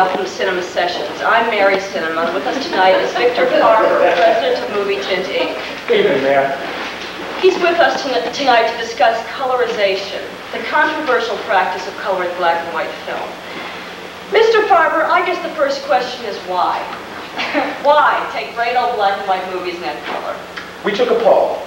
welcome to Cinema Sessions. I'm Mary Cinema. With us tonight is Victor Farber, president of Movie Tint Inc. Evening, Mayor. He's with us ton- tonight to discuss colorization, the controversial practice of coloring black and white film. Mr. Farber, I guess the first question is why? why take great old black and white movies and that color? We took a poll.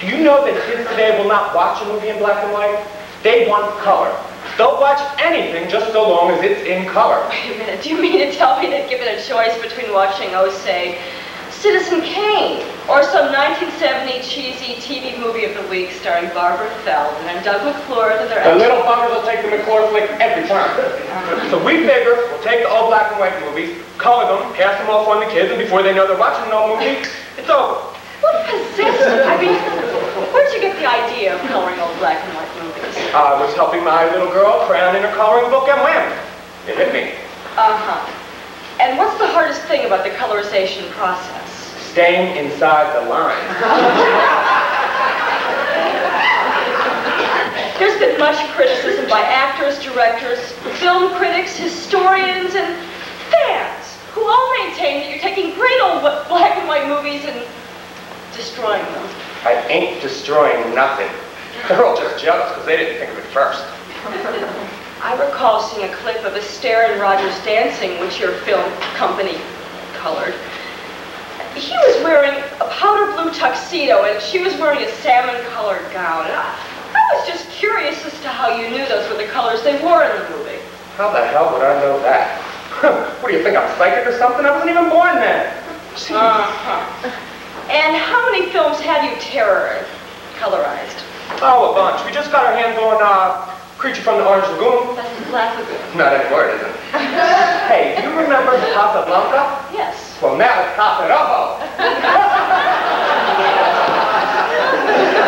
Do you know that kids today will not watch a movie in black and white? They want color. They'll watch anything just so long as it's in color. Wait a minute, do you mean to tell me that given a choice between watching, oh, say, Citizen Kane, or some 1970 cheesy TV movie of the week starring Barbara Feldon and Doug McClure, that they're The little buggers will take the McClure flick every time. So we figure we'll take the old black and white movies, color them, pass them off on the kids, and before they know they're watching no movie, it's over. What possessed you? I mean, where'd you get the idea of coloring old black and white movies? I was helping my little girl crayon in her coloring book and wham! It hit me. Uh-huh. And what's the hardest thing about the colorization process? Staying inside the line. There's been much criticism by actors, directors, film critics, historians, and fans who all maintain that you're taking great old black and white movies and destroying them. I ain't destroying nothing. They're all just jealous because they didn't think of it first. I recall seeing a clip of Astaire and Rogers dancing, which your film company colored. He was wearing a powder blue tuxedo, and she was wearing a salmon-colored gown. I, I was just curious as to how you knew those were the colors they wore in the movie. How the hell would I know that? what do you think, I'm psychic or something? I wasn't even born then. Uh-huh. And how many films have you terror colorized? Oh, a bunch. We just got our hands on uh, Creature from the Orange Lagoon. That's the Black Lagoon. Not anymore, it isn't. hey, do you remember the Casablanca? Yes. Well, now it's Casa Rojo.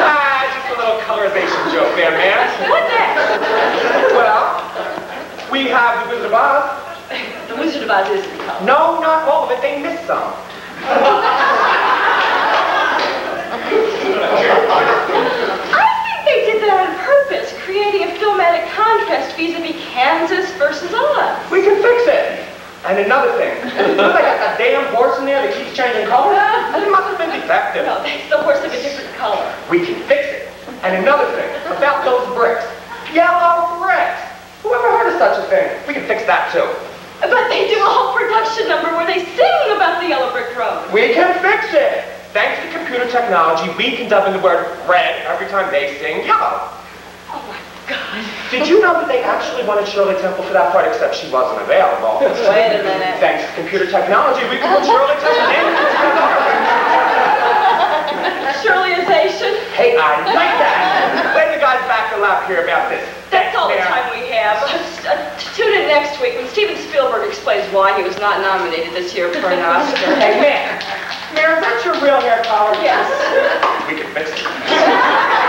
ah, just a little colorization joke there, man. What next? Well, we have the Wizard of Oz. The Wizard of Oz is. No, not all of it. They missed some. I think they did that on purpose, creating a filmatic contrast vis-a-vis Kansas versus Oz. We can fix it. And another thing, look, I got that damn horse in there that keeps changing color. It must have been defective. No, that's the horse of a different color. We can fix it. And another thing, about those bricks. Yellow bricks. Whoever heard of such a thing? We can fix that too. But they do a whole production number where they sing about the yellow brick road. We can fix it. Thanks to computer technology, we can dub in the word red every time they sing yellow. Did you know that they actually wanted Shirley Temple for that part, except she wasn't available? Wait a minute. Thanks to computer technology, we can put Shirley Temple in. Shirleyization. Hey, I like that. When the guys back the lab here about this. That's all the time we have. Uh, tune in next week when Steven Spielberg explains why he was not nominated this year for an Oscar. Hey, Mayor. Mayor, is that your real hair color? Yes. We can fix it.